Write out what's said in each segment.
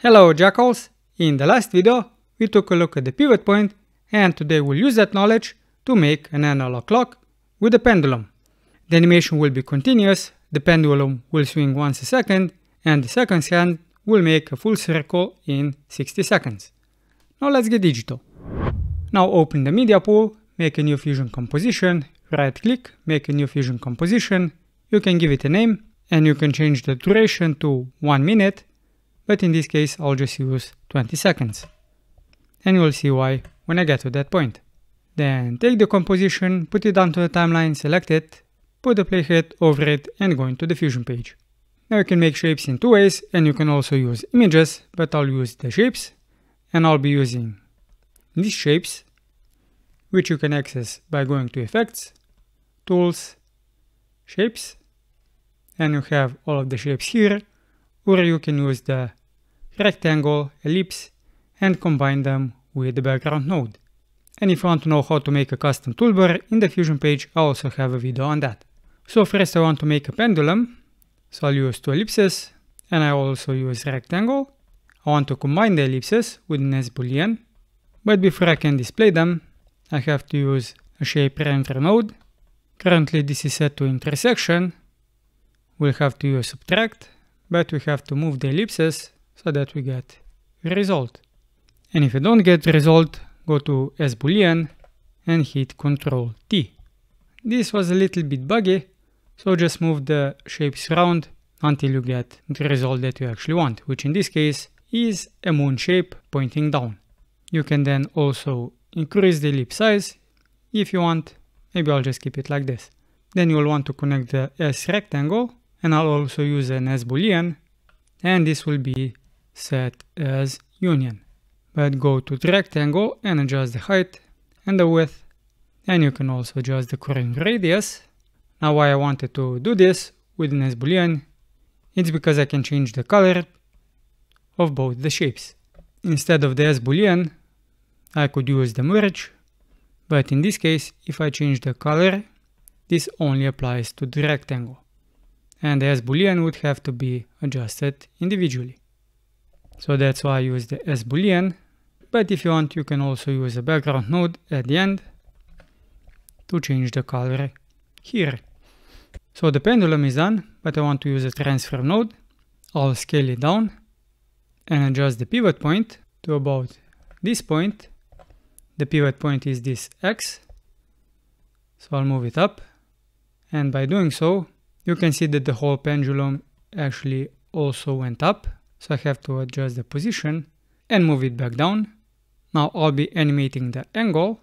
Hello Jackals! In the last video we took a look at the pivot point and today we'll use that knowledge to make an analog clock with a pendulum. The animation will be continuous, the pendulum will swing once a second and the second hand will make a full circle in 60 seconds. Now let's get digital. Now open the media pool, make a new fusion composition, right click, make a new fusion composition, you can give it a name and you can change the duration to 1 minute, but in this case I'll just use 20 seconds. And you'll see why when I get to that point. Then take the composition, put it onto the timeline, select it, put the playhead over it and go into the fusion page. Now you can make shapes in two ways and you can also use images, but I'll use the shapes and I'll be using these shapes, which you can access by going to effects, tools, shapes, and you have all of the shapes here, or you can use the rectangle, ellipse, and combine them with the background node. And if you want to know how to make a custom toolbar in the Fusion page, I also have a video on that. So first I want to make a pendulum, so I'll use two ellipses, and I also use rectangle. I want to combine the ellipses with an S-boolean, but before I can display them, I have to use a shape render node. Currently this is set to intersection, we'll have to use subtract, but we have to move the ellipses so that we get result. And if you don't get result, go to S-boolean and hit Ctrl T. This was a little bit buggy, so just move the shapes around until you get the result that you actually want, which in this case is a moon shape pointing down. You can then also increase the ellipse size if you want. Maybe I'll just keep it like this. Then you'll want to connect the S rectangle and I'll also use an S boolean and this will be set as union. But go to the rectangle and adjust the height and the width and you can also adjust the corner radius. Now why I wanted to do this with an S boolean it's because I can change the color of both the shapes. Instead of the S boolean I could use the merge but in this case if I change the color this only applies to the rectangle and the S-boolean would have to be adjusted individually. So that's why I use the S-boolean, but if you want you can also use a background node at the end to change the color here. So the pendulum is done, but I want to use a transform node. I'll scale it down and adjust the pivot point to about this point. The pivot point is this X. So I'll move it up. And by doing so, you can see that the whole pendulum actually also went up. So I have to adjust the position and move it back down. Now I'll be animating the angle.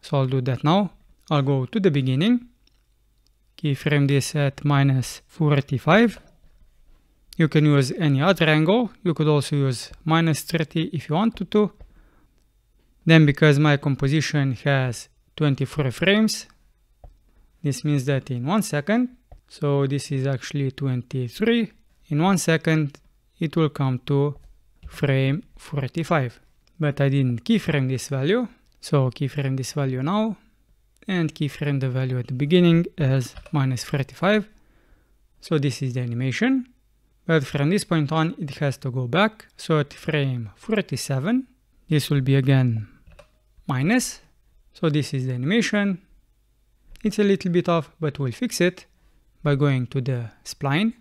So I'll do that now. I'll go to the beginning, keyframe this at minus 45. You can use any other angle. You could also use minus 30 if you wanted to. Then because my composition has 24 frames, this means that in one second, so this is actually 23, in one second it will come to frame 45. But I didn't keyframe this value, so keyframe this value now, and keyframe the value at the beginning as minus 45. So this is the animation. But from this point on, it has to go back. So at frame 47, this will be again minus. So this is the animation. It's a little bit off, but we'll fix it by going to the spline.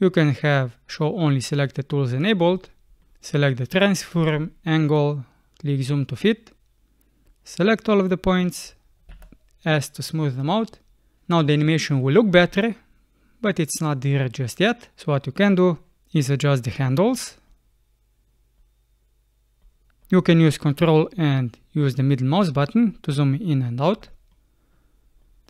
You can have show only selected tools enabled, select the transform, angle, click zoom to fit, select all of the points, S to smooth them out. Now the animation will look better, but it's not there just yet. So what you can do is adjust the handles. You can use control and use the middle mouse button to zoom in and out.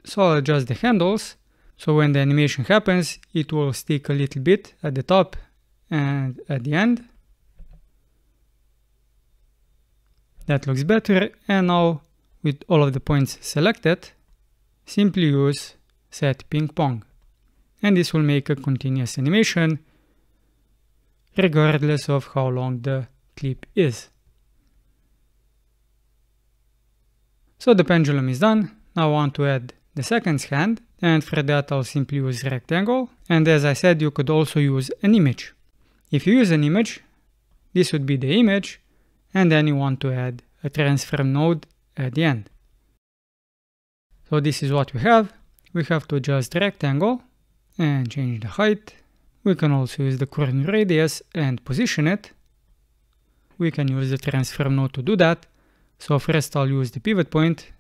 So I'll adjust the handles. So when the animation happens, it will stick a little bit at the top and at the end. That looks better. And now with all of the points selected, simply use set ping pong. And this will make a continuous animation regardless of how long the clip is. So the pendulum is done. Now I want to add the second hand and for that I'll simply use rectangle and as I said you could also use an image. If you use an image, this would be the image, and then you want to add a transform node at the end. So this is what we have. We have to adjust rectangle and change the height. We can also use the corner radius and position it. We can use the transform node to do that. So first I'll use the pivot point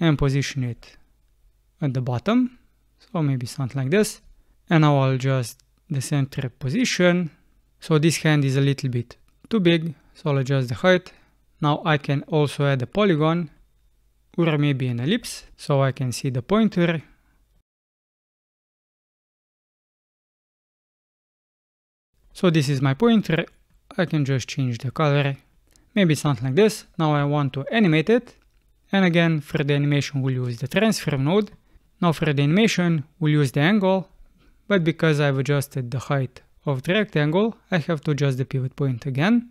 and position it at the bottom. So maybe something like this. And now I'll adjust the center position. So this hand is a little bit too big. So I'll adjust the height. Now I can also add a polygon or maybe an ellipse so I can see the pointer. So this is my pointer. I can just change the color. Maybe something like this. Now I want to animate it. And again, for the animation, we'll use the transform node. Now for the animation, we'll use the angle, but because I've adjusted the height of the rectangle, I have to adjust the pivot point again.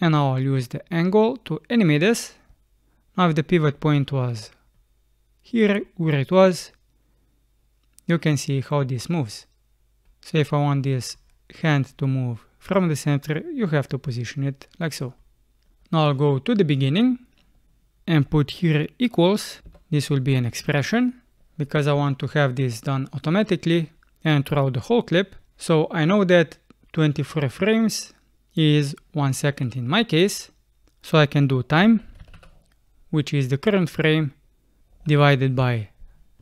And now I'll use the angle to animate this. Now if the pivot point was here, where it was, you can see how this moves. So if I want this hand to move from the center, you have to position it like so. Now I'll go to the beginning and put here equals. This will be an expression because I want to have this done automatically and throughout the whole clip. So I know that 24 frames is 1 second in my case. So I can do time, which is the current frame, divided by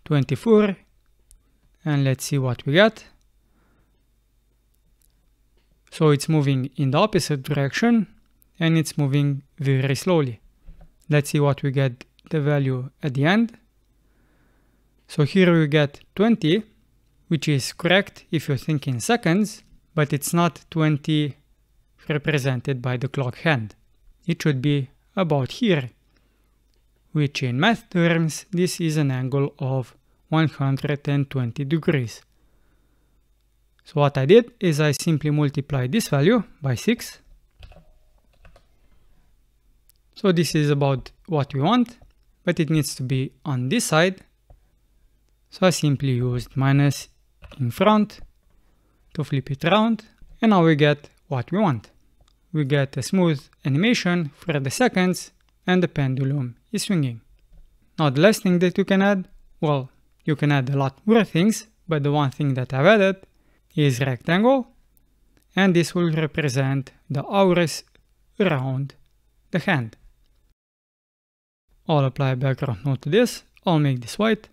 24. And let's see what we get. So it's moving in the opposite direction and it's moving very slowly. Let's see what we get the value at the end. So here we get 20, which is correct if you think in seconds, but it's not 20 represented by the clock hand. It should be about here, which in math terms, this is an angle of 120 degrees. So what I did is I simply multiplied this value by 6 so this is about what we want, but it needs to be on this side. So I simply used minus in front to flip it around and now we get what we want. We get a smooth animation for the seconds and the pendulum is swinging. Now the last thing that you can add, well, you can add a lot more things, but the one thing that I've added is rectangle and this will represent the hours around the hand. I'll apply a background node to this. I'll make this white.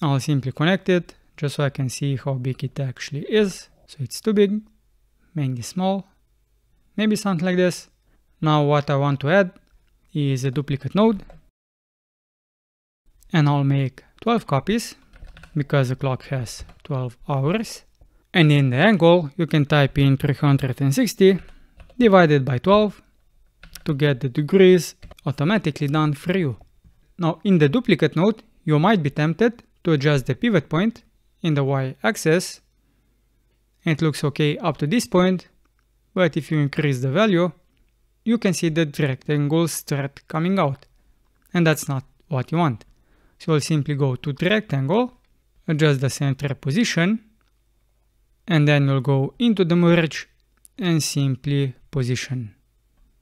I'll simply connect it just so I can see how big it actually is. So it's too big. Make this small. Maybe something like this. Now what I want to add is a duplicate node. And I'll make 12 copies because the clock has 12 hours. And in the angle, you can type in 360 divided by 12 to get the degrees automatically done for you. Now in the duplicate node, you might be tempted to adjust the pivot point in the y-axis. It looks okay up to this point, but if you increase the value, you can see the rectangles start coming out. And that's not what you want. So you'll simply go to rectangle, adjust the center position, and then we'll go into the merge and simply position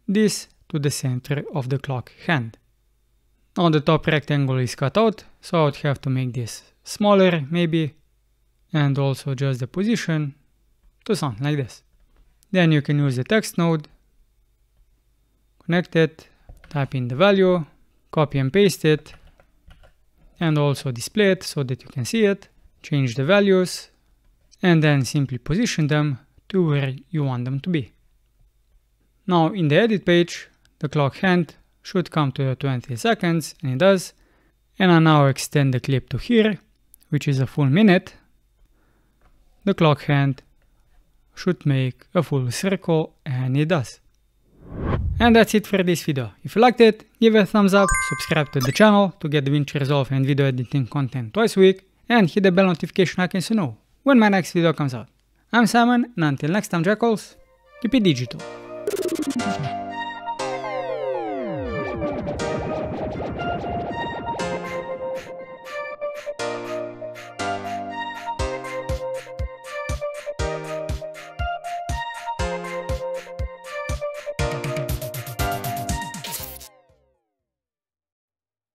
this to the center of the clock hand. Now the top rectangle is cut out, so I would have to make this smaller maybe, and also adjust the position to something like this. Then you can use the text node, connect it, type in the value, copy and paste it, and also display it so that you can see it, change the values, and then simply position them to where you want them to be. Now in the edit page, the clock hand should come to 20 seconds, and it does. And I now extend the clip to here, which is a full minute. The clock hand should make a full circle, and it does. And that's it for this video. If you liked it, give it a thumbs up, subscribe to the channel to get DaVinci Resolve and video editing content twice a week, and hit the bell notification icon so you know when my next video comes out. I'm Simon, and until next time jackals, keep it digital. Thank you.